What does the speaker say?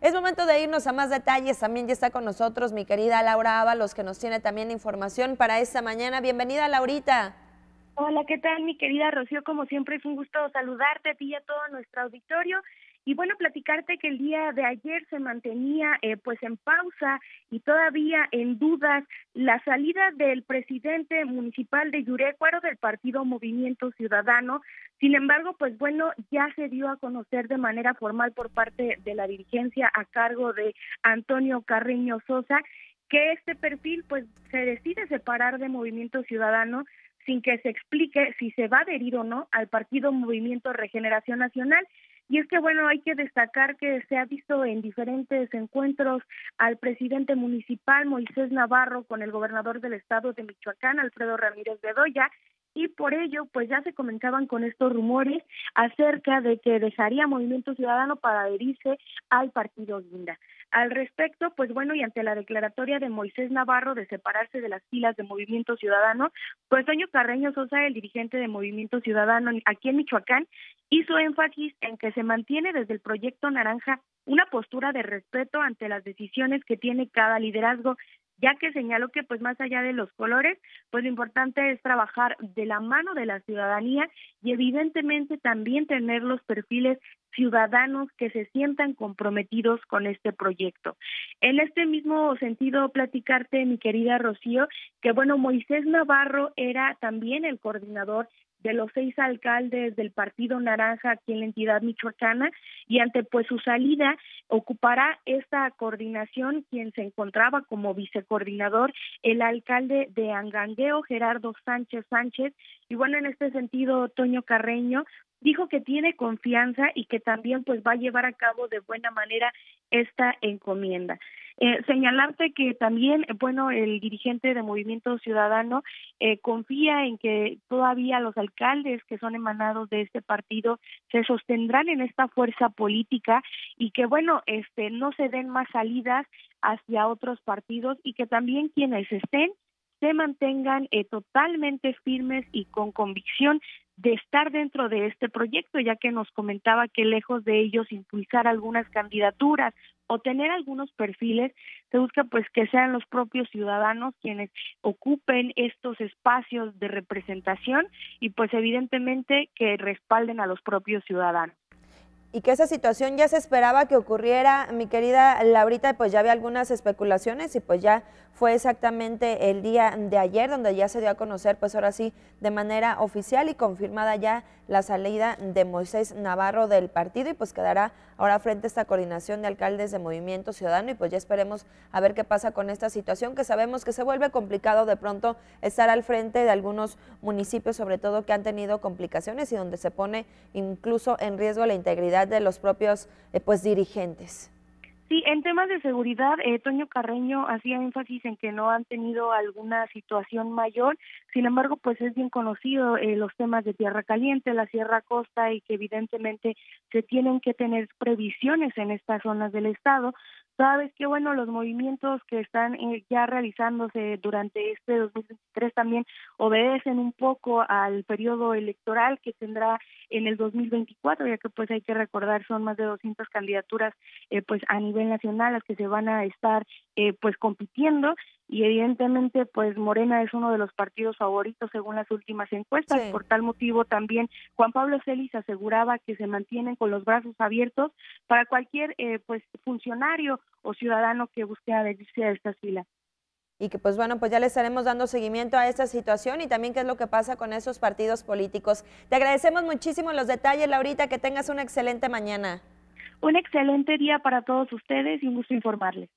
Es momento de irnos a más detalles. También ya está con nosotros mi querida Laura Ábalos, que nos tiene también información para esta mañana. Bienvenida, Laurita. Hola, ¿qué tal, mi querida Rocío? Como siempre, es un gusto saludarte a ti y a todo nuestro auditorio. Y bueno, platicarte que el día de ayer se mantenía eh, pues en pausa y todavía en dudas la salida del presidente municipal de Yurecuaro del partido Movimiento Ciudadano. Sin embargo, pues bueno, ya se dio a conocer de manera formal por parte de la dirigencia a cargo de Antonio Carreño Sosa que este perfil pues se decide separar de Movimiento Ciudadano sin que se explique si se va a adherir o no al partido Movimiento Regeneración Nacional. Y es que, bueno, hay que destacar que se ha visto en diferentes encuentros al presidente municipal Moisés Navarro con el gobernador del estado de Michoacán, Alfredo Ramírez Bedoya, y por ello pues ya se comenzaban con estos rumores acerca de que dejaría Movimiento Ciudadano para adherirse al partido Guinda. Al respecto, pues bueno, y ante la declaratoria de Moisés Navarro de separarse de las filas de Movimiento Ciudadano, pues Doño Carreño Sosa, el dirigente de Movimiento Ciudadano aquí en Michoacán, hizo énfasis en que se mantiene desde el proyecto Naranja una postura de respeto ante las decisiones que tiene cada liderazgo ya que señaló que pues más allá de los colores, pues lo importante es trabajar de la mano de la ciudadanía y evidentemente también tener los perfiles ciudadanos que se sientan comprometidos con este proyecto. En este mismo sentido, platicarte, mi querida Rocío, que bueno, Moisés Navarro era también el coordinador de los seis alcaldes del Partido Naranja aquí en la entidad michoacana y ante pues su salida ocupará esta coordinación quien se encontraba como vicecoordinador el alcalde de Angangueo Gerardo Sánchez Sánchez y bueno en este sentido Toño Carreño dijo que tiene confianza y que también pues va a llevar a cabo de buena manera esta encomienda. Eh, señalarte que también, bueno, el dirigente de Movimiento Ciudadano eh, confía en que todavía los alcaldes que son emanados de este partido se sostendrán en esta fuerza política y que, bueno, este, no se den más salidas hacia otros partidos y que también quienes estén se mantengan eh, totalmente firmes y con convicción de estar dentro de este proyecto, ya que nos comentaba que lejos de ellos impulsar algunas candidaturas o tener algunos perfiles, se busca pues que sean los propios ciudadanos quienes ocupen estos espacios de representación y pues evidentemente que respalden a los propios ciudadanos y que esa situación ya se esperaba que ocurriera, mi querida Laurita, pues ya había algunas especulaciones y pues ya fue exactamente el día de ayer donde ya se dio a conocer, pues ahora sí, de manera oficial y confirmada ya la salida de Moisés Navarro del partido y pues quedará ahora frente a esta coordinación de alcaldes de Movimiento Ciudadano y pues ya esperemos a ver qué pasa con esta situación que sabemos que se vuelve complicado de pronto estar al frente de algunos municipios, sobre todo que han tenido complicaciones y donde se pone incluso en riesgo la integridad de los propios eh, pues dirigentes. Sí, en temas de seguridad, eh, Toño Carreño hacía énfasis en que no han tenido alguna situación mayor, sin embargo, pues es bien conocido eh, los temas de Tierra Caliente, la Sierra Costa y que evidentemente se tienen que tener previsiones en estas zonas del Estado, Sabes que bueno, los movimientos que están eh, ya realizándose durante este 2023 también obedecen un poco al periodo electoral que tendrá en el 2024, ya que pues hay que recordar son más de 200 candidaturas eh, pues a nivel nacional las que se van a estar eh, pues compitiendo y evidentemente pues Morena es uno de los partidos favoritos según las últimas encuestas por tal motivo también Juan Pablo Celis aseguraba que se mantienen con los brazos abiertos para cualquier eh, pues funcionario o ciudadano que busque adherirse a esta fila y que pues bueno, pues ya le estaremos dando seguimiento a esta situación y también qué es lo que pasa con esos partidos políticos. Te agradecemos muchísimo los detalles, Laurita, que tengas una excelente mañana. Un excelente día para todos ustedes y un gusto informarles.